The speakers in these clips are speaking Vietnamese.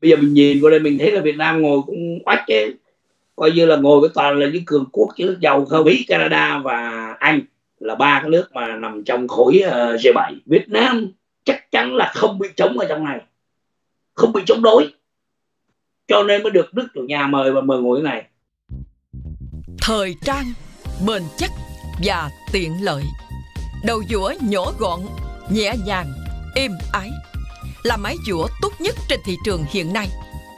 bây giờ mình nhìn qua đây mình thấy là Việt Nam ngồi cũng oách chứ coi như là ngồi với toàn là những cường quốc chứ giàu không Mỹ Canada và Anh là ba cái nước mà nằm trong khối ờ, uh, G7 Việt Nam chắc chắn là không bị chống ở trong này không bị chống đối. Cho nên mới được Đức chủ nhà mời và mời ngồi này. Thời trang bền chắc và tiện lợi. Đầu dũa nhỏ gọn nhẹ nhàng êm ái là máy dũa tốt nhất trên thị trường hiện nay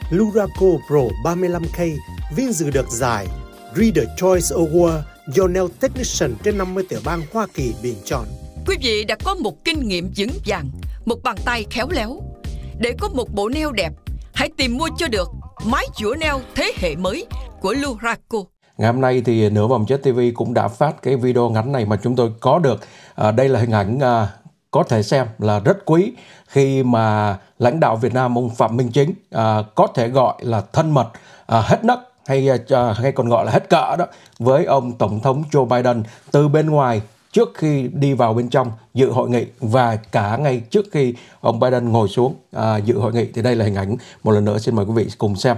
Luraco Pro 35K vinh dự được giải Reader Choice Award do Nail Technician trên 50 tiểu bang Hoa Kỳ bình chọn. Quý vị đã có một kinh nghiệm vững vàng, một bàn tay khéo léo. Để có một bộ nail đẹp, hãy tìm mua cho được máy chữa nail thế hệ mới của Luraco. Ngày hôm nay thì Nửa Vòng Chết TV cũng đã phát cái video ngắn này mà chúng tôi có được. À, đây là hình ảnh à, có thể xem là rất quý khi mà lãnh đạo Việt Nam ông Phạm Minh Chính à, có thể gọi là thân mật à, hết nấc hay à, hay còn gọi là hết cỡ đó với ông tổng thống Joe Biden từ bên ngoài trước khi đi vào bên trong dự hội nghị và cả ngay trước khi ông Biden ngồi xuống à, dự hội nghị thì đây là hình ảnh một lần nữa xin mời quý vị cùng xem.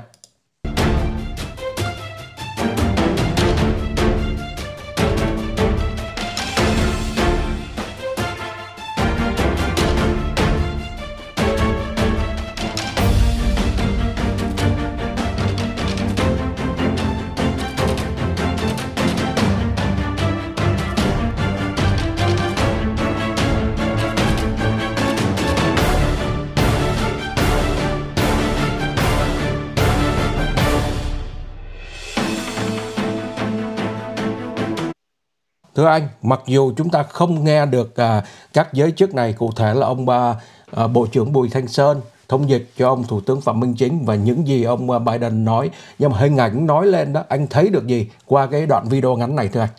Thưa anh, mặc dù chúng ta không nghe được à, các giới chức này, cụ thể là ông à, à, Bộ trưởng Bùi Thanh Sơn thông dịch cho ông Thủ tướng Phạm Minh Chính và những gì ông à, Biden nói, nhưng mà hình ảnh nói lên đó, anh thấy được gì qua cái đoạn video ngắn này thưa anh?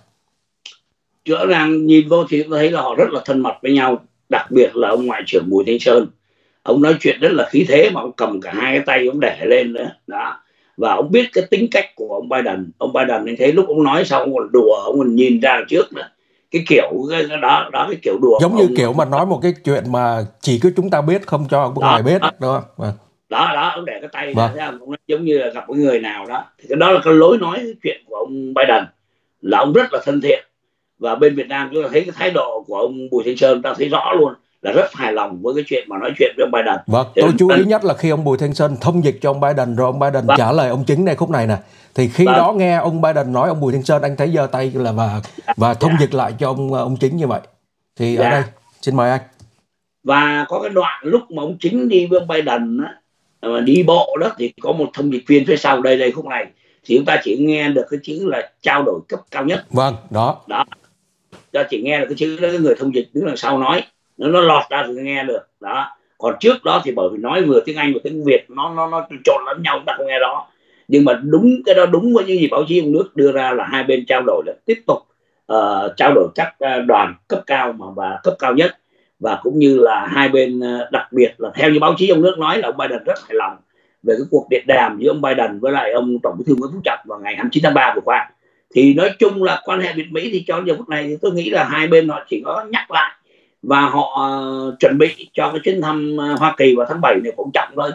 Rõ ràng nhìn vô thì tôi thấy là họ rất là thân mật với nhau, đặc biệt là ông Ngoại trưởng Bùi Thanh Sơn. Ông nói chuyện rất là khí thế mà ông cầm cả hai cái tay ông để lên nữa. Đó và ông biết cái tính cách của ông Biden. Ông Biden nên thấy lúc ông nói xong ông còn đùa ông còn nhìn ra trước nữa. Cái kiểu cái, đó đó cái kiểu đùa giống như ông... kiểu mà nói một cái chuyện mà chỉ có chúng ta biết không cho ngoài biết đó, đúng không? Vâng. đó đó ông để cái tay vâng. ra ông nói giống như là gặp một người nào đó. Thì cái đó là cái lối nói cái chuyện của ông Biden là ông rất là thân thiện. Và bên Việt Nam chúng ta thấy cái thái độ của ông Bùi Thanh Sơn ta thấy rõ luôn là rất hài lòng với cái chuyện mà nói chuyện với ông Biden. Vâng, tôi chú ý nhất là khi ông Bùi Thanh Sơn thông dịch cho ông Biden rồi ông Biden vâng. trả lời ông chính này khúc này nè. Thì khi vâng. đó nghe ông Biden nói ông Bùi Thanh Sơn anh thấy giơ tay là và và thông dạ. dịch lại cho ông ông chính như vậy. Thì dạ. ở đây xin mời anh. Và có cái đoạn lúc mà ông chính đi với ông Biden á, mà đi bộ đó thì có một thông dịch viên phía sau đây đây khúc này thì chúng ta chỉ nghe được cái chữ là trao đổi cấp cao nhất. Vâng, đó. Đó. Ta chỉ nghe được cái chữ đó cái người thông dịch đứng đằng sau nói nó nó lọt ra thì nghe được. Đó. Còn trước đó thì bởi vì nói vừa tiếng anh và tiếng việt nó nó nó trộn lẫn nhau ta không nghe đó nhưng mà đúng cái đó đúng với những gì báo chí trong nước đưa ra là hai bên trao đổi là tiếp tục uh, trao đổi các ờ, đoàn cấp cao mà và cấp cao nhất. Và cũng như là hai bên ờ, đặc biệt là theo như báo chí trong nước nói là ông Biden rất hài lòng về cái cuộc điện đàm giữa ông Biden với lại ông tổng bí thư Nguyễn Phú Trọng vào ngày 29 tháng 3 vừa qua. Thì nói chung là quan hệ Việt Mỹ thì cho giờ phút này thì tôi nghĩ là hai bên họ chỉ có nhắc lại và họ uh, chuẩn bị cho cái chuyến thăm uh, Hoa Kỳ vào tháng 7 này cũng chậm thôi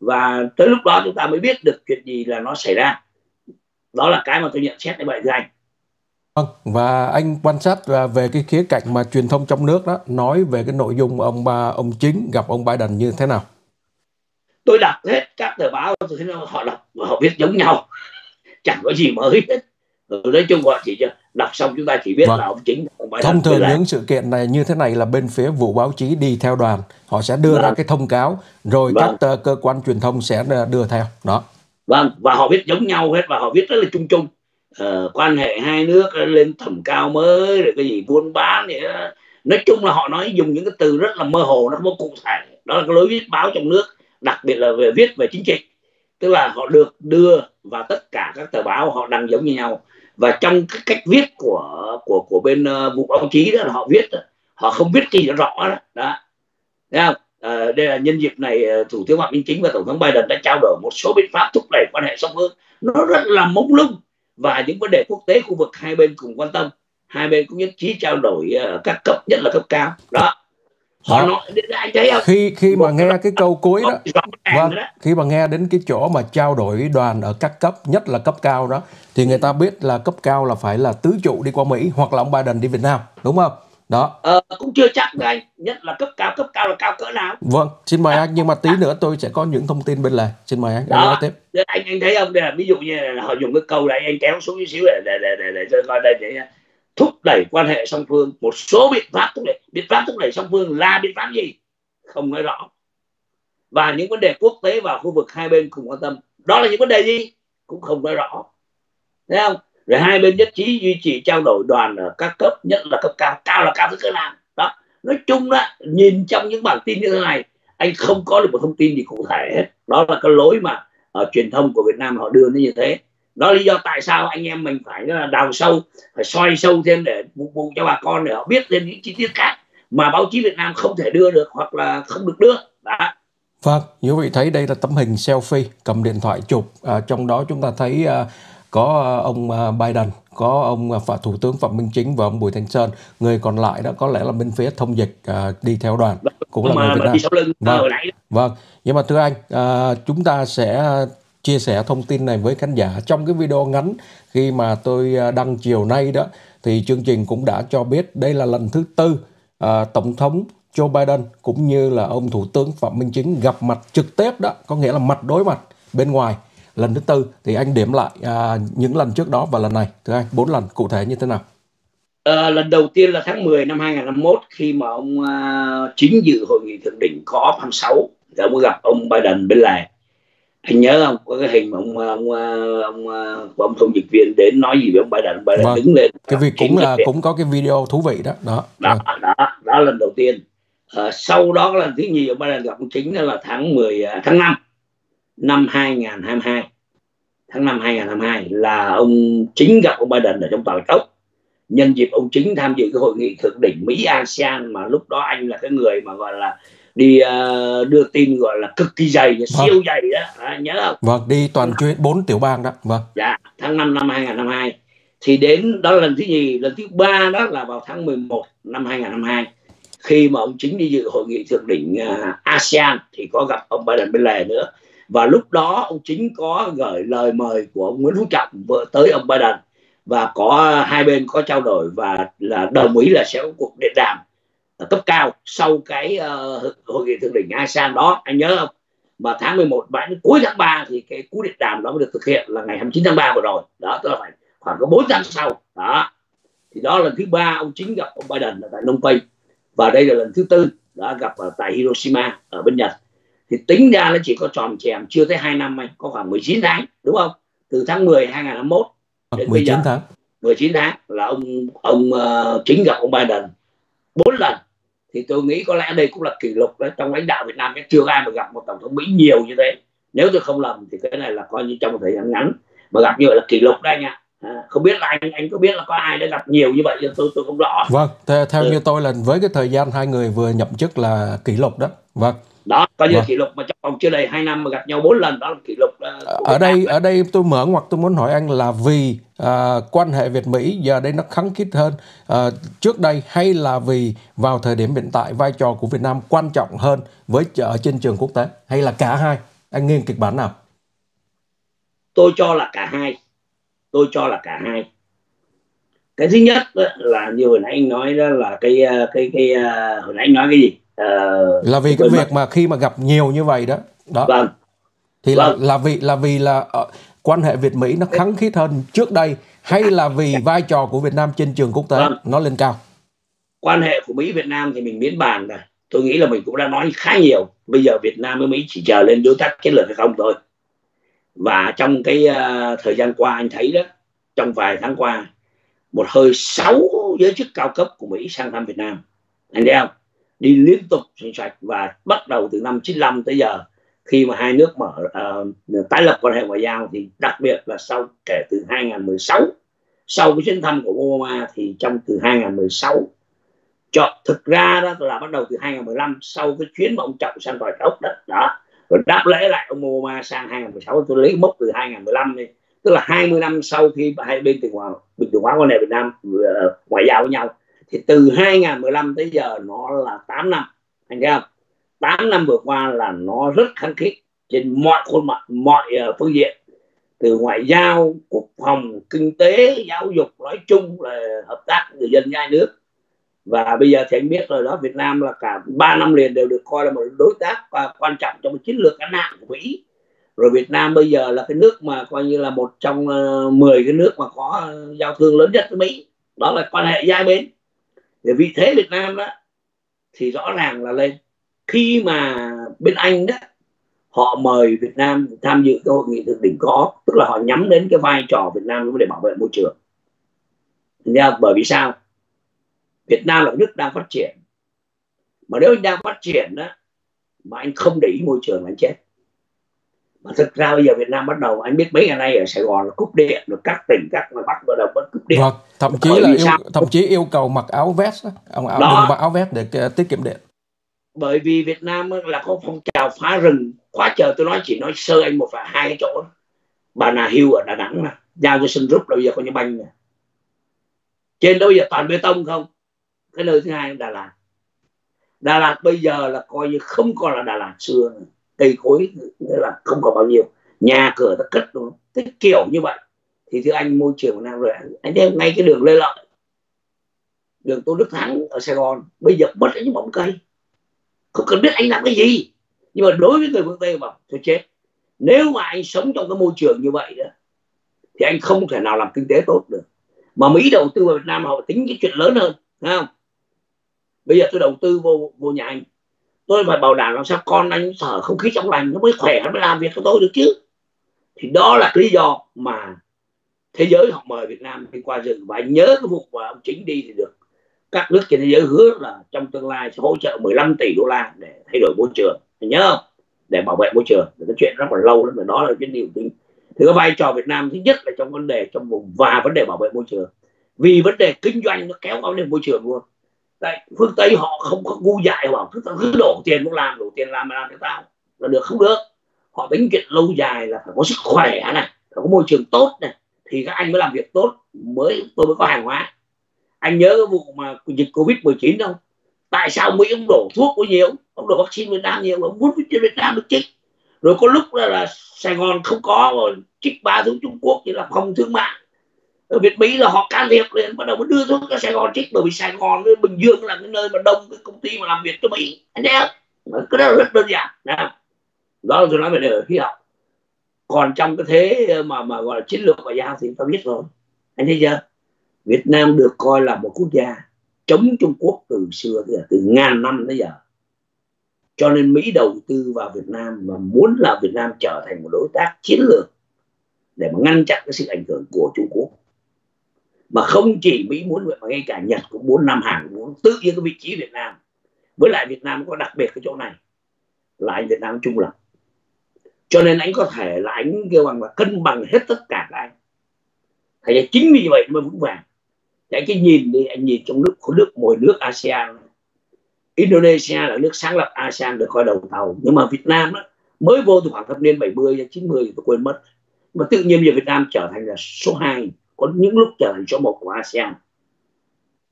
và tới lúc đó chúng ta mới biết được chuyện gì là nó xảy ra đó là cái mà tôi nhận xét như vậy thưa anh và anh quan sát về cái khía cạnh mà truyền thông trong nước đó nói về cái nội dung ông ba ông chính gặp ông Biden như thế nào? Tôi đọc hết các tờ báo họ đọc họ viết giống nhau, chẳng có gì mới hết. Nói chung họ chỉ đọc xong chúng ta chỉ biết vâng. là ông chính ông Biden thông thường những sự kiện này như thế này là bên phía vụ báo chí đi theo đoàn họ sẽ đưa vâng. ra cái thông cáo rồi vâng. các uh, cơ quan truyền thông sẽ đưa theo đó vâng và họ viết giống nhau hết và họ viết rất là chung chung uh, quan hệ hai nước lên tầm cao mới rồi cái gì buôn bán vậy đó. nói chung là họ nói dùng những cái từ rất là mơ hồ nó không có cụ thể đó là cái lối viết báo trong nước đặc biệt là về viết về chính trị tức là họ được đưa và tất cả các tờ báo họ đăng giống như nhau và trong cái cách viết của của của bên uh, vụ báo chí đó là họ viết họ không viết gì rõ đó, đó. Thấy không? À, đây là nhân dịp này ờ, thủ tướng phạm minh chính và tổng thống biden đã trao đổi một số biện pháp thúc đẩy quan hệ song phương. Nó rất là mông lung và những vấn đề quốc tế khu vực hai bên cùng quan tâm. Hai bên cũng nhất trí trao đổi uh, các cấp nhất là cấp cao. Đó họ nói anh thấy không khi khi mà nghe cái câu cuối đó vâng, khi mà nghe đến cái chỗ mà trao đổi đoàn ở các cấp nhất là cấp cao đó thì người ta biết là cấp cao là phải là tứ trụ đi qua Mỹ hoặc là ông Biden đi Việt Nam đúng không đó ờ, cũng chưa chắc đấy anh nhất là cấp cao cấp cao là cao cỡ nào vâng xin mời anh nhưng mà tí nữa tôi sẽ có những thông tin bên lề xin mời anh đó. nói tiếp anh anh thấy không đây là ví dụ như là họ dùng cái câu này anh kéo xuống chút xíu để để để để, để cho coi đây để thúc đẩy quan hệ song phương. Một số biện pháp thúc đẩy, biện pháp thúc đẩy song phương là biện pháp gì? Không nói rõ. Và những vấn đề quốc tế và khu vực hai bên cùng quan tâm. Đó là những vấn đề gì? Cũng không nói rõ. Thấy không? Rồi hai bên nhất trí duy trì trao đổi đoàn ở các cấp, nhất là cấp cao cao là cao tới cơ làm. Đó. Nói chung đó, nhìn trong những bản tin như thế này, anh không có được một thông tin gì cụ thể hết. Đó là cái lối mà ở truyền thông của Việt Nam họ đưa nó như thế đó lý do tại sao anh em mình phải đào sâu phải soi sâu thêm để phục vụ cho bà con để họ biết thêm những chi tiết khác mà báo chí Việt Nam không thể đưa được hoặc là không được đưa đó Vâng, như quý vị thấy đây là tấm hình selfie cầm điện thoại chụp. À, trong đó chúng ta thấy à, có ông à, Biden, có ông à, Thủ tướng Phạm Minh Chính và ông Bùi Thanh Sơn. Người còn lại đó có lẽ là bên phía thông dịch à, đi theo đoàn, cũng là người Việt Nam. Vâng, vâng. Nhưng mà thưa anh, à, chúng ta sẽ chia sẻ thông tin này với khán giả. Trong cái video ngắn khi mà tôi à, đăng chiều nay đó thì chương trình cũng đã cho biết đây là lần thứ tư à, tổng thống Joe Biden cũng như là ông thủ tướng Phạm Minh Chính gặp mặt trực tiếp đó có nghĩa là mặt đối mặt bên ngoài. Lần thứ tư thì anh điểm lại à, những lần trước đó và lần này. Thưa anh bốn lần cụ thể như thế nào? À, lần đầu tiên là tháng 10 năm 2021 khi mà ông uh, chính dự hội nghị thượng đỉnh COP26 thì ông gặp ông Biden bên lề anh nhớ không? Có cái hình mà ông ông ông, ông, ông thông dịch viên đến nói gì với ông Biden? Biden vâng. đứng lên cái việc cũng là cũng có cái video thú vị đó. Đó. Đó đó, đó, lần đầu tiên. À, sau đó lần thứ nhì ông Biden gặp ông chính là tháng 10 à, tháng 5 năm 2022 tháng 5 2022 là ông chính gặp ông Biden ở trong tòa bạch ốc. Nhân dịp ông chính tham dự cái hội nghị thượng đỉnh Mỹ ASEAN mà lúc đó anh là cái người mà gọi là đi uh, đưa tin gọi là cực kỳ dày vâng. siêu dày đó à, nhớ không? Vâng đi toàn chuyến bốn tiểu bang đó. Vâng. Dạ tháng 5 năm 2022 thì đến đó là lần thứ nhì lần thứ ba đó là vào tháng 11 năm 2022 khi mà ông chính đi dự hội nghị thượng đỉnh uh, ASEAN thì có gặp ông Biden bên lề nữa. Và lúc đó ông chính có gửi lời mời của ông Nguyễn Phú Trọng vợ tới ông Biden. Và có hai bên có trao đổi và là đồng ý là sẽ có cuộc điện đàm cấp cao sau cái uh, hội nghị thượng đỉnh ASEAN đó anh nhớ không? Mà tháng 11 đến cuối tháng 3 thì cái cú điện đàm đó mới được thực hiện là ngày 29 tháng 3 vừa rồi. Đó tức là phải khoảng có 4 tháng sau. Đó. Thì đó là lần thứ ba ông chính gặp ông Biden ở tại Phnom Penh. Và đây là lần thứ tư đã gặp ở tại Hiroshima ở bên Nhật. Thì tính ra nó chỉ có tròn chèm chưa tới 2 năm anh có khoảng 19 tháng đúng không? Từ tháng 10 2021 đến 19 bây giờ. tháng. 19 tháng là ông ông uh, chính gặp ông Biden bốn lần thì tôi nghĩ có lẽ đây cũng là kỷ lục đấy trong lãnh đạo Việt Nam chưa ai mà gặp một tổng thống Mỹ nhiều như thế. Nếu tôi không lầm thì cái này là coi như trong một thời gian ngắn. Mà gặp như vậy là kỷ lục đấy anh ạ. À, không biết là anh anh có biết là có ai đã gặp nhiều như vậy nhưng tôi tôi không rõ. Vâng theo, theo ừ. như tôi là với cái thời gian hai người vừa nhậm chức là kỷ lục đó. Vâng đó coi như vâng. kỷ lục mà trong vòng chưa đầy hai năm mà gặp nhau bốn lần đó là kỷ lục uh, ở đây ở đây tôi mở ngoặc tôi muốn hỏi anh là vì uh, quan hệ Việt Mỹ giờ đây nó khăng khít hơn uh, trước đây hay là vì vào thời điểm hiện tại vai trò của Việt Nam quan trọng hơn với ở trên trường quốc tế? Hay là cả hai? Anh nghiêng kịch bản nào? Tôi cho là cả hai. Tôi cho là cả hai. Cái thứ nhất là như hồi nãy anh nói đó là cái cái cái, cái hồi nãy anh nói cái gì uh, là vì cái việc mà khi mà gặp nhiều như vậy đó đó. Vâng. thì vâng. là là vì là vì là uh, quan hệ Việt Mỹ nó kháng khít hơn trước đây hay là vì vai trò của Việt Nam trên trường quốc tế vâng. nó lên cao? Quan hệ của Mỹ Việt Nam thì mình biến bàn rồi. Tôi nghĩ là mình cũng đã nói khá nhiều. Bây giờ Việt Nam với Mỹ chỉ chờ lên đối tác chiến lược hay không thôi. Và trong cái uh, thời gian qua anh thấy đó trong vài tháng qua một hơi sáu giới chức cao cấp của Mỹ sang thăm Việt Nam. Anh thấy không đi liên tục xuyên sạch và bắt đầu từ năm 95 tới giờ. Khi mà hai nước mở uh, tái lập quan hệ ngoại giao thì đặc biệt là sau kể từ 2016 sau cái chuyến thăm của Obama thì trong từ 2016 cho thực ra đó là bắt đầu từ 2015 sau cái chuyến mà ông Trọng sang tòa ốc đó, đó. Rồi đáp lễ lại ông Obama sang 2016 tôi lấy mốc từ 2015 đi. Tức là 20 năm sau khi hai bên từ hòa bình thường hóa quan hệ Việt Nam ờ, ngoại giao với nhau thì từ 2015 tới giờ nó là 8 năm, anh thấy không? 8 năm vừa qua là nó rất kháng khít trên mọi khuôn mặt, mọi ờ, phương diện. Từ ngoại giao, quốc phòng, kinh tế, giáo dục, nói chung là hợp tác người dân hai nước. Và bây giờ thì anh biết rồi đó, Việt Nam là cả ba năm liền đều được coi là một đối tác và quan trọng trong chiến lược ngắn hạn của Mỹ. Rồi Việt Nam bây giờ là cái nước mà coi như là một trong ờ, 10 cái nước mà có ờ, giao thương lớn nhất với Mỹ. Đó là quan hệ giai bên để vị thế Việt Nam đó thì rõ ràng là lên. Khi mà bên Anh đó họ mời Việt Nam tham dự cái hội nghị thượng đỉnh có tức là họ nhắm đến cái vai trò Việt Nam để bảo vệ môi trường. Nha, bởi vì sao? Việt Nam là nước đang phát triển. Mà nếu anh đang phát triển đó mà anh không để ý môi trường là anh chết mà thực ra bây giờ Việt Nam bắt đầu anh biết mấy ngày nay ở Sài Gòn là cúp điện được các tỉnh các ngoài Bắc bắt đầu vẫn cúp điện. Vâng, thậm chí bởi là yêu, sao? thậm chí yêu cầu mặc áo vest ông áo đó. đừng mặc áo vest để tiết kiệm điện. Bởi vì Việt Nam là có phong trào phá rừng. Quá trời tôi nói chỉ nói sơ anh một và hai cái chỗ bà nà hưu ở đà nẵng mà giao cho sân rút đâu giờ có như banh nè. Trên đâu giờ toàn bê tông không? Cái nơi thứ hai là đà lạt. Đà lạt bây giờ là coi như không còn là đà lạt xưa nữa cây cối nghĩa là không còn bao nhiêu, nhà cửa ta cất đúng không? thế kiểu như vậy, thì thưa anh, môi trường của nam rồi anh đem ngay cái đường lê lợi, đường tô đức thắng ở sài gòn. Bây giờ mất những bóng cây, không cần biết anh làm cái gì. Nhưng mà đối với người phương tây mà tôi chết. Nếu mà anh sống trong cái môi trường như vậy đó, thì anh không thể nào làm kinh tế tốt được. Mà mỹ đầu tư vào việt nam họ tính cái chuyện lớn hơn thấy không? Bây giờ tôi đầu tư vô vô nhà anh tôi phải bảo đảm làm sao con anh thở không khí trong lành, nó mới khỏe, nó mới làm việc cho tôi được chứ. Thì đó là lý do mà thế giới họ mời Việt Nam đi qua dự và anh nhớ cái vụ mà ông chính đi thì được. Các nước trên thế giới hứa là trong tương lai sẽ hỗ trợ 15 tỷ đô la để thay đổi môi trường. Anh nhớ không? Để bảo vệ môi trường. Cái chuyện rất là lâu lắm và đó là cái điều tính thì cái vai trò Việt Nam thứ nhất là trong vấn đề, trong vùng và vấn đề bảo vệ môi trường. Vì vấn đề kinh doanh nó kéo vào đến môi trường luôn. Đấy, phương tây họ không có ngu dại họ cứ, cứ đổ tiền cũng làm đổ tiền làm mà làm cho tao. Là được không được. Họ tính chuyện lâu dài là phải có sức khỏe này phải có môi trường tốt này. Thì các anh mới làm việc tốt mới tôi mới có hàng hóa. Anh nhớ cái vụ mà dịch covid 19 không? Tại sao mỹ ông đổ thuốc có nhiều ông đổ vaccine việt nam nhiều ông muốn việt nam được chích? Rồi có lúc là, là sài gòn không có rồi trích ba thứ trung quốc chỉ là phòng thương mại ở Việt Mỹ là họ can thiệp liền bắt đầu mới đưa thuốc ra Sài Gòn trích bởi vì Sài Gòn với Bình Dương là cái nơi mà đông cái công ty mà làm việc cho Mỹ. Anh thấy không cái đó là rất đơn giản. Đó, đó là tôi nói về đề khí hậu. Còn trong cái thế mà mà gọi là chiến lược ngoại giao thì ta biết rồi. Anh thấy chưa? Việt Nam được coi là một quốc gia chống Trung Quốc từ xưa từ, từ ngàn năm tới giờ. Cho nên Mỹ đầu tư vào Việt Nam và muốn là Việt Nam trở thành một đối tác chiến lược để mà ngăn chặn cái sự ảnh hưởng của Trung Quốc mà không chỉ Mỹ muốn vậy mà ngay cả Nhật cũng muốn Nam Hàn cũng muốn. Tự nhiên cái vị trí Việt Nam với lại Việt Nam có đặc biệt cái chỗ này là anh Việt Nam trung lập. Cho nên anh có thể là anh kêu bằng là cân bằng hết tất cả các anh. Thì chính vì vậy mới vững vàng. Cái cái nhìn đi anh nhìn trong nước khối nước mỗi nước ASEAN. Indonesia là nước sáng lập ASEAN được coi đầu tàu. Nhưng mà Việt Nam đó, mới vô từ khoảng thập niên 70 90 tôi quên mất. Mà tự nhiên giờ Việt Nam trở thành là số 2 có những lúc trở thành số 1 của ASEAN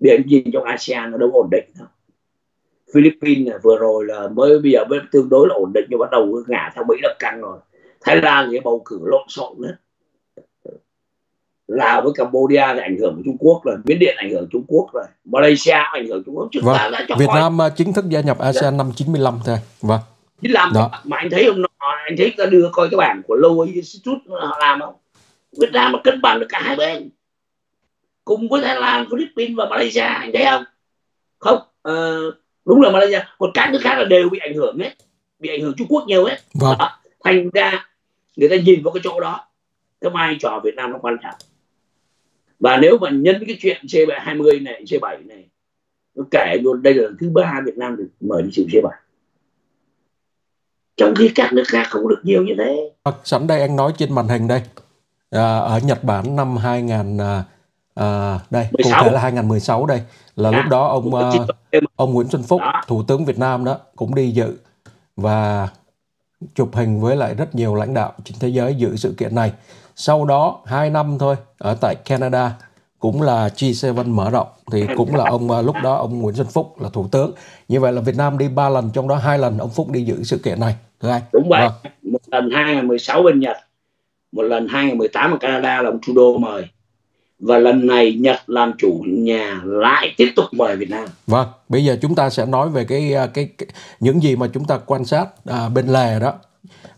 giờ nhìn trong ASEAN nó đâu ổn định đâu Philippines vừa rồi là mới bây giờ mới tương đối là ổn định nhưng bắt đầu ngả theo Mỹ là căng rồi Thái Lan thì bầu cử lộn xộn nữa Lào với Cambodia thì ảnh hưởng của Trung Quốc rồi, Miến Điện ảnh hưởng Trung Quốc rồi, Malaysia ảnh hưởng Trung Quốc. Chúng vâng. ta Việt coi. Nam à, chính thức gia nhập ASEAN dạ. năm 95 thôi. Vâng. 95 Đó. mà anh thấy ông anh thấy ta đưa coi cái bảng của Lowy Institute họ làm không? Việt Nam mà cân bằng được cả hai bên cùng với Thái Lan, Philippines và Malaysia anh thấy không? Không, uh, đúng là Malaysia, còn các nước khác là đều bị ảnh hưởng hết, bị ảnh hưởng Trung Quốc nhiều hết. Vâng. Đó. Thành ra người ta nhìn vào cái chỗ đó, cái vai trò Việt Nam nó quan trọng và nếu mà nhân cái chuyện C20 này C7 này nó kể luôn đây là thứ ba Việt Nam được mời đi dự C7 trong khi các nước khác không được nhiều như thế sẵn đây anh nói trên màn hình đây à, ở Nhật Bản năm 2000 à, à, đây 16. cụ thể là 2016 đây là à, lúc đó ông à, ông Nguyễn Xuân Phúc đó. thủ tướng Việt Nam đó cũng đi dự và chụp hình với lại rất nhiều lãnh đạo trên thế giới dự sự kiện này sau đó 2 năm thôi ở tại Canada cũng là G7 mở rộng thì cũng là ông à, lúc đó ông Nguyễn Xuân Phúc là thủ tướng như vậy là Việt Nam đi ba lần trong đó hai lần ông Phúc đi dự sự kiện này thưa anh đúng vậy vâng. một lần 2016 bên Nhật một lần 2018 ở Canada là ông Trudeau mời và lần này Nhật làm chủ nhà lại tiếp tục mời Việt Nam. Vâng, bây giờ chúng ta sẽ nói về cái cái, cái những gì mà chúng ta quan sát à, bên lề đó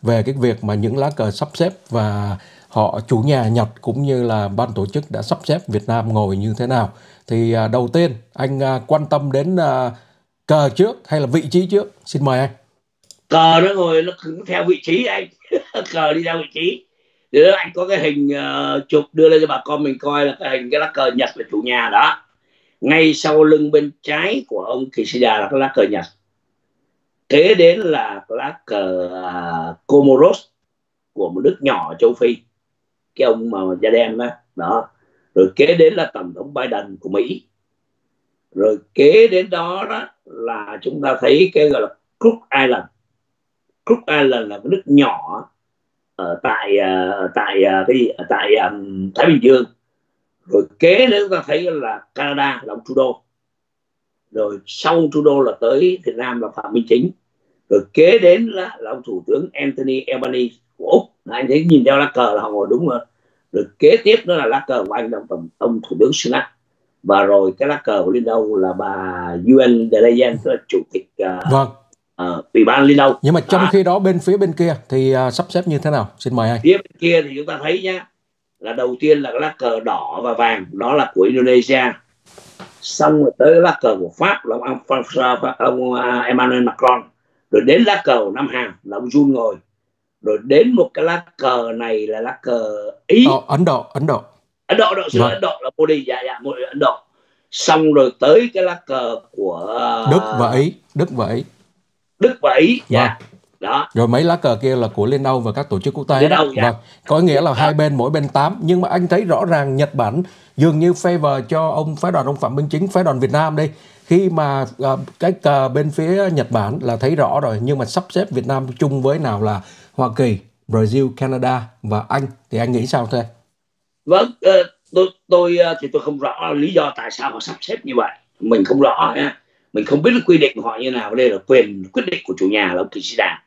về cái việc mà những lá cờ sắp xếp và họ chủ nhà Nhật cũng như là ban tổ chức đã sắp xếp Việt Nam ngồi như thế nào. Thì à, đầu tiên anh à, quan tâm đến à, cờ trước hay là vị trí trước? Xin mời anh. Cờ nó ngồi nó cứ theo vị trí anh. cờ đi theo vị trí thì đó anh có cái hình uh, chụp đưa lên cho bà con mình coi là cái hình cái lá cờ nhật là chủ nhà đó. Ngay sau lưng bên trái của ông Kishida là cái lá cờ nhật. Kế đến là lá cờ uh, Comoros của một nước nhỏ ở châu Phi. Cái ông mà da đen đó đó. Rồi kế đến là tổng thống Biden của Mỹ. Rồi kế đến đó, đó là chúng ta thấy cái gọi là Cook Island. Cook Island là cái nước nhỏ ở tại uh, tại uh, cái gì? Tại um, Thái Bình Dương. Rồi kế nữa chúng ta thấy là Canada là ông Trudeau. Rồi sau Trudeau là tới Việt Nam là Phạm Minh Chính. Rồi kế đến là, là ông thủ tướng Anthony Albanese của Úc. Anh thấy nhìn theo lá cờ là họ ngồi đúng rồi rồi kế tiếp đó là lá cờ của anh là ông, ông thủ tướng Sunak và rồi cái lá cờ của Liên Âu là bà UN Deleyen tức là chủ tịch uh, vâng uh, ủy ban liên âu nhưng mà trong à, khi đó bên phía bên kia thì uh, sắp xếp như thế nào? Xin mời anh. Phía bên kia thì chúng ta thấy nhá là đầu tiên là lá cờ đỏ và vàng đó là của Indonesia. Xong rồi tới lá cờ của Pháp là ông, ông, ông uh, Emmanuel Macron. Rồi đến lá cờ của Nam Hàn là ông Jun ngồi. Rồi đến một cái lá cờ này là lá cờ Ý. Ồ, Ấn Độ Ấn Độ. Ấn Độ Ấn Độ vâng. Ấn Độ là Modi. Dạ dạ Modi Ấn Độ. Xong rồi tới cái lá cờ của uh, Đức và Ý Đức và Ý Đức và Ý. Dạ. Vâng. đó. Rồi mấy lá cờ kia là của Liên Âu và các tổ chức quốc tế. Liên Âu, dạ. vâng. có nghĩa là hai bên mỗi bên 8 nhưng mà anh thấy rõ ràng Nhật Bản dường như favor cho ông phái đoàn ông Phạm Minh Chính phái đoàn Việt Nam đây khi mà uh, cái cờ bên phía Nhật Bản là thấy rõ rồi nhưng mà sắp xếp Việt Nam chung với nào là Hoa Kỳ, Brazil, Canada và Anh. Thì anh nghĩ sao thế? Vâng, uh, tôi tôi uh, thì tôi không rõ lý do tại sao họ sắp xếp như vậy, mình không rõ nha mình không biết quy định của họ như nào đây là quyền quyết định của chủ nhà là ông Kishida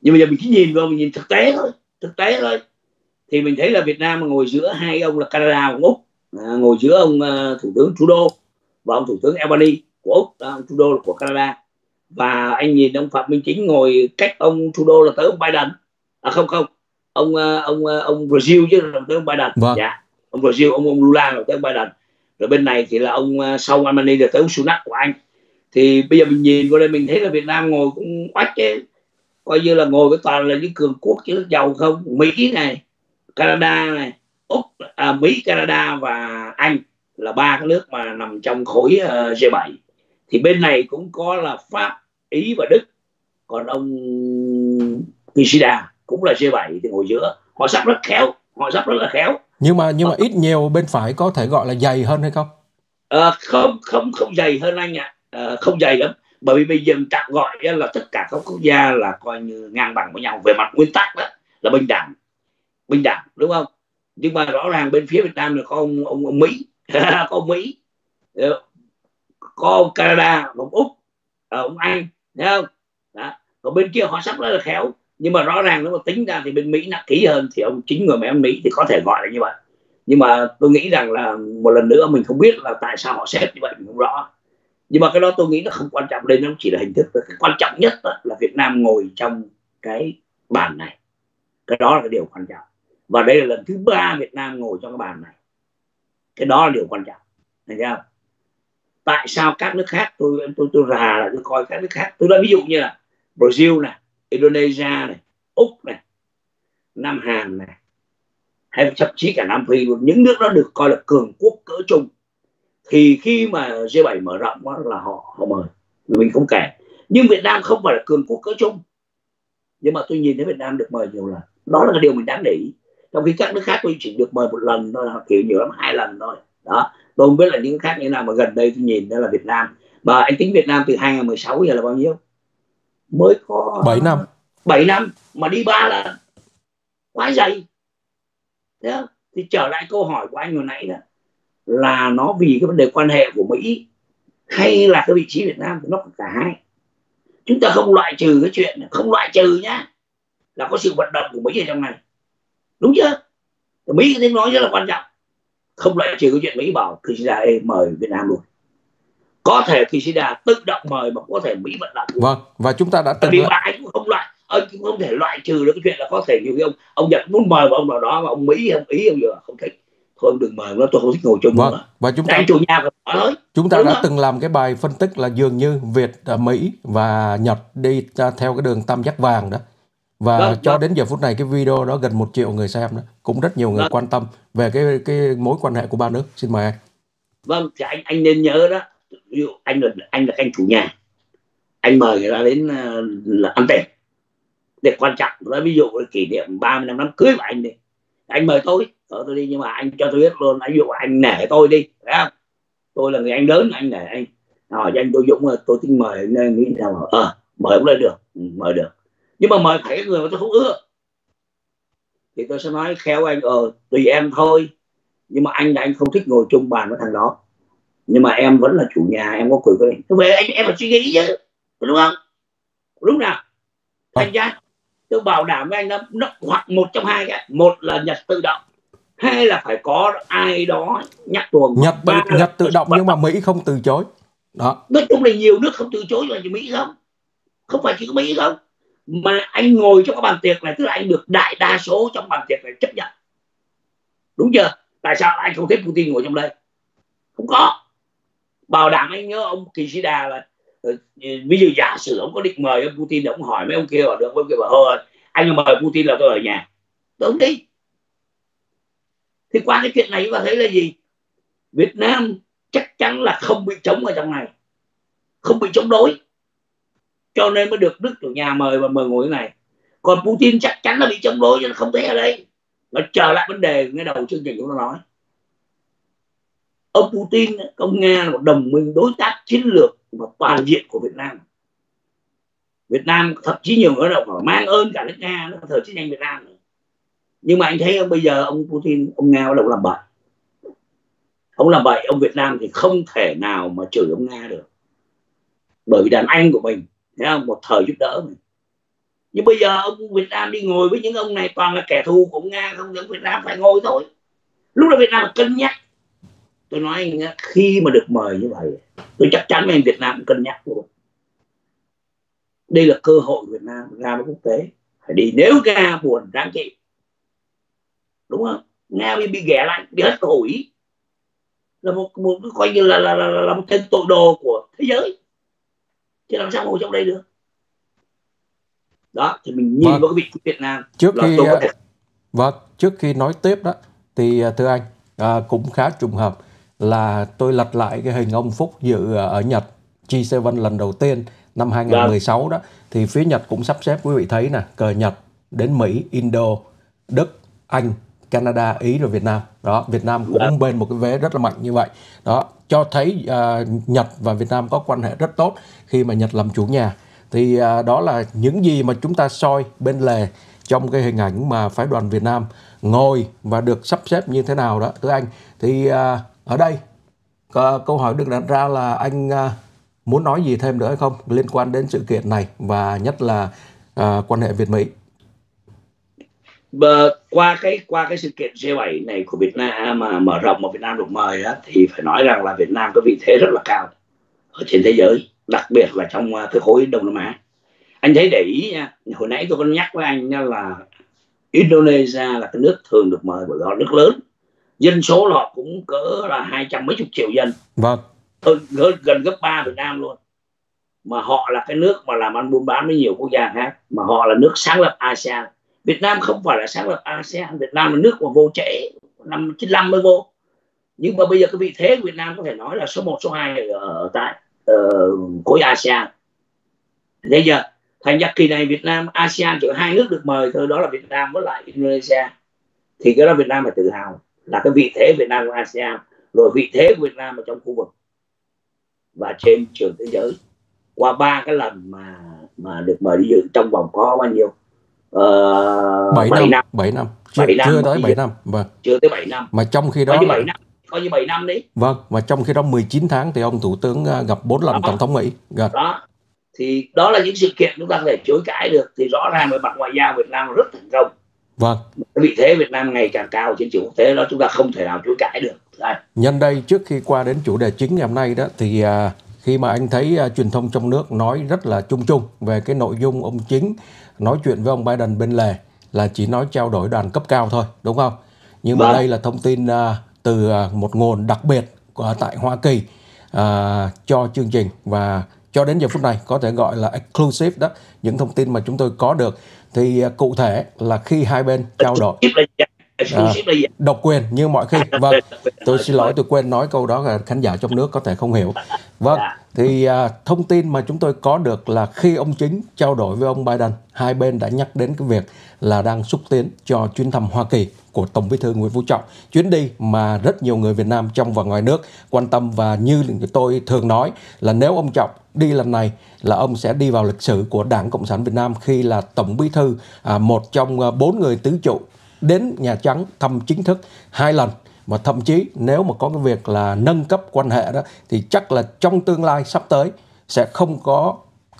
nhưng bây giờ mình chỉ nhìn vào mình nhìn thực tế thôi thực tế thôi. Thì mình thấy là Việt Nam ngồi giữa hai ông là Canada và Úc à, ngồi giữa ông uh, thủ tướng Trudeau và ông thủ tướng Albany của Úc đó, ông Trudeau là của Canada. Và anh nhìn ông Phạm Minh Chính ngồi cách ông Trudeau là tới ông Biden. À không không ông uh, ông uh, ông Brazil chứ là tới ông Biden. Vâng. dạ ông Brazil ông ông Lula là tới ông Biden. Rồi bên này thì là ông uh, sau Albany là tới ông Sunak của anh thì bây giờ mình nhìn qua đây mình thấy là Việt Nam ngồi cũng oách chứ coi như là ngồi với toàn là những cường quốc chứ giàu không? Mỹ này Canada này Úc à, Mỹ Canada và Anh là ba cái nước mà nằm trong khối uh, G7 thì bên này cũng có là Pháp Ý và Đức. Còn ông Kishida cũng là G7 thì ngồi giữa. Họ sắp rất khéo họ sắp rất là khéo. Nhưng mà nhưng mà ít nhiều bên phải có thể gọi là dày hơn hay không? À, không không không dày hơn anh ạ. à uh, không dày lắm. Bởi vì bây giờ tạm gọi là tất cả các quốc gia là coi như ngang bằng với nhau. Về mặt nguyên tắc đó là bình đẳng. Bình đẳng đúng không? Nhưng mà rõ ràng bên phía Việt Nam là có ông ông, ông Mỹ. Có ông Mỹ. Ờ, có ông Canada ông Úc ờ, ông Anh thấy không? Đó. còn bên kia họ sắp rất là khéo. Nhưng mà rõ ràng nếu mà tính ra thì bên Mỹ nặng kỹ hơn thì ông chính người mẹ ông Mỹ thì có thể gọi là như vậy. Nhưng mà tôi nghĩ rằng là một lần nữa mình không biết là tại sao họ xếp như vậy mình không rõ nhưng mà cái đó tôi nghĩ nó không quan trọng, đây nó chỉ là hình thức cái quan trọng nhất là Việt Nam ngồi trong cái bàn này. Cái đó là cái điều quan trọng. Và đây là lần thứ ba Việt Nam ngồi trong cái bàn này. Cái đó là điều quan trọng. Thấy không tại sao các nước khác, tôi tôi tôi rà là tôi coi các nước khác. Tôi nói ví dụ như là Brazil này, Indonesia này, Úc này, Nam Hàn này, hay thậm chí cả Nam Phi. Những nước đó được coi là cường quốc cỡ chung thì khi mà G7 mở rộng đó là họ họ mời. Mình không kể. Nhưng Việt Nam không phải là cường quốc cỡ chung nhưng mà tôi nhìn thấy Việt Nam được mời nhiều lần. Đó là cái điều mình đáng để ý. Trong khi các nước khác tôi chỉ được mời một lần thôi kiểu nhiều lắm hai lần thôi. Đó. Tôi không biết là những khác như nào mà gần đây tôi nhìn đó là Việt Nam. Mà anh tính Việt Nam từ 2016 giờ là bao nhiêu? Mới có 7 năm. 7 năm mà đi ba lần. Quá dày. Thế thì trở lại câu hỏi của anh hồi nãy đó là nó vì cái vấn đề quan hệ của Mỹ hay là cái vị trí Việt Nam thì nó có cả hai. Chúng ta không loại trừ cái chuyện không loại trừ nhá là có sự vận động của Mỹ ở trong này. Đúng chưa? Mỹ tiếng nói rất là quan trọng. Không loại trừ cái chuyện Mỹ bảo Kishida mời Việt Nam luôn. Có thể Kishida tự động mời mà có thể Mỹ vận động vâng và chúng ta đã từng vì anh cũng không loại ông cũng không thể loại trừ được cái chuyện là có thể nhiều khi ông ông Nhật muốn mời một ông nào đó mà ông Mỹ ông Ý ông giờ không thích thôi đừng mời nó tôi không thích ngồi chung vâng. nữa và chúng ta chủ nhà nói chúng ta Đúng đã không? từng làm cái bài phân tích là dường như Việt à, Mỹ và Nhật đi à, theo cái đường tam giác vàng đó. Và Vâng, cho vâng. đến giờ phút này cái video đó gần một triệu người xem đó. Cũng rất nhiều người Vâng. quan tâm về cái cái mối quan hệ của ba nước. Xin mời anh. Vâng thì anh anh nên nhớ đó. Ví dụ anh là anh là anh chủ nhà. Anh mời người ta đến ờ, là ăn tết để quan trọng. Nói ví dụ kỷ niệm 30 năm năm cưới của anh đi. Anh mời tôi ở tôi đi, nhưng mà anh cho tôi biết luôn, anh dụ anh nể tôi đi, phải không? Tôi là người anh lớn, anh nể anh. Hỏi anh tôi dũng tôi xin mời anh nên nghĩ sao mà ờ mời cũng lên được. Ừ, mời được. Nhưng mà mời phải người mà tôi không ưa. Thì tôi sẽ nói khéo anh ờ tùy em thôi. Nhưng mà anh là anh không thích ngồi chung bàn với thằng đó. Nhưng mà em vẫn là chủ nhà, em có quyền với anh về anh, em phải suy nghĩ chứ đúng không? Đúng nào. Thành ra, tôi bảo đảm với anh đó, nó hoặc một trong hai cái. Một là nhật tự động hai là phải có ai đó nhắc tuồng Nhật tự, Nhật tự động nhưng mà Mỹ không từ chối. Đó. Nói chung là nhiều nước không từ chối là chỉ Mỹ không. Không phải chỉ có Mỹ không. Mà anh ngồi trong cái bàn tiệc này tức là anh được đại đa số trong bàn tiệc này chấp nhận. Đúng chưa? Tại sao anh không thích Putin ngồi trong đây? Không có. Bảo đảm anh nhớ ông Kishida là ờ, ví dụ giả sử ông có định mời ông Putin ông hỏi mấy ông kia bảo được ông kia bảo thôi anh mời Putin là tôi ở nhà. Tôi không đi thì qua cái chuyện này chúng ta thấy là gì? Việt Nam chắc chắn là không bị chống ở trong này. Không bị chống đối. Cho nên mới được Đức chủ nhà mời và mời ngồi thế này. Còn Putin chắc chắn là bị chống đối, cho nên không thể ở đây. Nó trở lại vấn đề ngay đầu chương trình chúng ta nói. Ông Putin ông Nga là một đồng minh đối tác chiến lược và toàn diện của Việt Nam. Việt Nam thậm chí nhiều người đâu phải mang ơn cả nước Nga nó thời chiến tranh Việt Nam nữa nhưng mà anh thấy ông bây giờ ông Putin, ông Nga bắt đầu làm bậy. Ông làm bậy, ông Việt Nam thì không thể nào mà chửi ông Nga được. Bởi vì đàn anh của mình, thấy không? một thời giúp đỡ mình. Nhưng bây giờ ông Việt Nam đi ngồi với những ông này, toàn là kẻ thù của ông Nga, không những Việt Nam, phải ngồi thôi. Lúc đó Việt Nam phải cân nhắc. Tôi nói anh khi mà được mời như vậy, tôi chắc chắn anh Việt Nam cũng cân nhắc luôn. Đây là cơ hội Việt Nam ra với quốc tế. Phải đi. Nếu Nga buồn đáng chịu đúng không? Nga bị bị ghẻ lạnh bị hết cổ ý là một, một coi như là là, là, là, một tên tội đồ của thế giới. Chứ làm sao ngồi trong đây được? Đó thì mình nhìn Vâng. vào cái vị trí Việt Nam trước là khi tôi có thể Vâng, trước khi nói tiếp đó thì à, thưa anh à, cũng khá trùng hợp là tôi lật lại cái hình ông Phúc dự à, ở Nhật G7 lần đầu tiên năm 2016 đó. Thì phía Nhật cũng sắp xếp quý vị thấy nè cờ Nhật đến Mỹ, Indo, Đức, Anh, Canada, Ý rồi Việt Nam. Đó, Việt Nam cũng Vâng. bên một cái vé rất là mạnh như vậy. Đó, cho thấy à, Nhật và Việt Nam có quan hệ rất tốt khi mà Nhật làm chủ nhà. Thì à, đó là những gì mà chúng ta soi bên lề trong cái hình ảnh mà phái đoàn Việt Nam ngồi và được sắp xếp như thế nào đó thưa anh thì à, ở đây có, câu hỏi được đặt ra là anh à, muốn nói gì thêm nữa hay không liên quan đến sự kiện này và nhất là à, quan hệ Việt Mỹ Và qua cái qua cái sự kiện G7 này của Việt Nam mà mở rộng mà Việt Nam được mời á, thì phải nói rằng là Việt Nam có vị thế rất là cao ở trên thế giới đặc biệt là trong uh, cái khối Đông Nam Á. Anh thấy để ý nha hồi nãy tôi có nhắc với anh nha là Indonesia là cái nước thường được mời bởi họ nước lớn. Dân số họ cũng cỡ là hai trăm mấy chục triệu dân. Vâng. Hơn gần gấp ba Việt Nam luôn. Mà họ là cái nước mà làm ăn buôn bán với nhiều quốc gia khác mà họ là nước sáng lập ASEAN Việt Nam không phải là sáng lập ASEAN Việt Nam là nước mà vô trễ năm 95 mới vô. Nhưng mà bây giờ cái vị thế của Việt Nam có thể nói là số 1, số 2 ở, tại uh, khối ASEAN. Thế giờ thành ra kỳ này Việt Nam ASEAN chỉ hai nước được mời thôi đó là Việt Nam với lại Indonesia. Thì cái đó Việt Nam phải tự hào là cái vị thế Việt Nam của ASEAN rồi vị thế của Việt Nam ở trong khu vực và trên trường thế giới. Qua ba cái lần mà mà được mời đi dự trong vòng có bao nhiêu? Uh, 7 năm, 7 năm. Chưa, Bảy năm chưa mà tới đi 7 dự. năm vâng. Chưa tới 7 năm. Mà trong khi đó nhiêu là- 7 năm coi như 7 năm đi. Vâng và trong khi đó 19 tháng thì ông thủ tướng à, gặp bốn lần đó. tổng thống Mỹ. Gần. đó. Thì đó là những sự kiện chúng ta có thể chối cãi được. Thì rõ ràng về mặt ngoại giao Việt Nam rất thành công. Vâng. Vị thế Việt Nam ngày càng cao trên trường quốc tế đó chúng ta không thể nào chối cãi được. Đây. nhân đây trước khi qua đến chủ đề chính ngày hôm nay đó thì à, khi mà anh thấy à, truyền thông trong nước nói rất là chung chung về cái nội dung ông chính nói chuyện với ông Biden bên lề là chỉ nói trao đổi đoàn cấp cao thôi đúng không? Nhưng mà Vâng. đây là thông tin à, từ à, một nguồn đặc biệt của tại Hoa Kỳ à, cho chương trình. Và cho đến giờ phút này có thể gọi là exclusive đó những thông tin mà chúng tôi có được. Thì à, cụ thể là khi hai bên trao đổi Gì? độc quyền như mọi khi. Vâng tôi xin lỗi tôi quên nói câu đó là khán giả trong nước có thể không hiểu. Vâng thì à, thông tin mà chúng tôi có được là khi ông chính trao đổi với ông Biden hai bên đã nhắc đến cái việc là đang xúc tiến cho chuyến thăm Hoa Kỳ của Tổng Bí thư Nguyễn Phú Trọng. Chuyến đi mà rất nhiều người Việt Nam trong và ngoài nước quan tâm và như tôi thường nói là nếu ông Trọng đi lần này là ông sẽ đi vào lịch sử của Đảng Cộng sản Việt Nam khi là Tổng Bí thư à, một trong à, bốn người tứ trụ đến Nhà Trắng thăm chính thức hai lần. Mà thậm chí nếu mà có cái việc là nâng cấp quan hệ đó thì chắc là trong tương lai sắp tới sẽ không có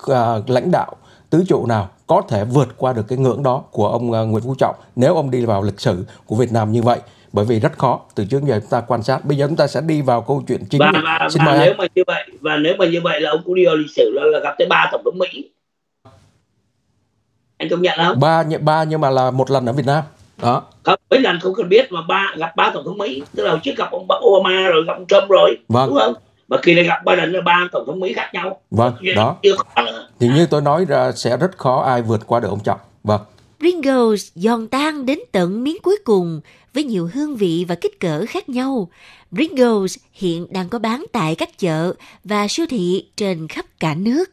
à, lãnh đạo tứ trụ nào có thể vượt qua được cái ngưỡng đó của ông à, Nguyễn Phú Trọng nếu ông đi vào lịch sử của Việt Nam như vậy. Bởi vì rất khó. Từ trước giờ chúng ta quan sát. Bây giờ chúng ta sẽ đi vào câu chuyện chính. Và, và, xin và mời nếu anh mà như vậy và nếu mà như vậy là ông cũng đi vào lịch sử là, là gặp tới ba tổng thống Mỹ. Anh công nhận không? ba ba nhưng mà là một lần ở Việt Nam đó Không, mấy lần không cần biết mà ba gặp ba tổng thống Mỹ tức là trước gặp ông Obama rồi gặp ông Trump rồi Vâng. đúng không? Mà kỳ này gặp Biden là ba tổng thống Mỹ khác nhau vâng chưa, đó chưa có nữa thì như tôi nói ra sẽ rất khó ai vượt qua được ông Trọng vâng Pringles giòn tan đến tận miếng cuối cùng với nhiều hương vị và kích cỡ khác nhau. Pringles hiện đang có bán tại các chợ và siêu thị trên khắp cả nước.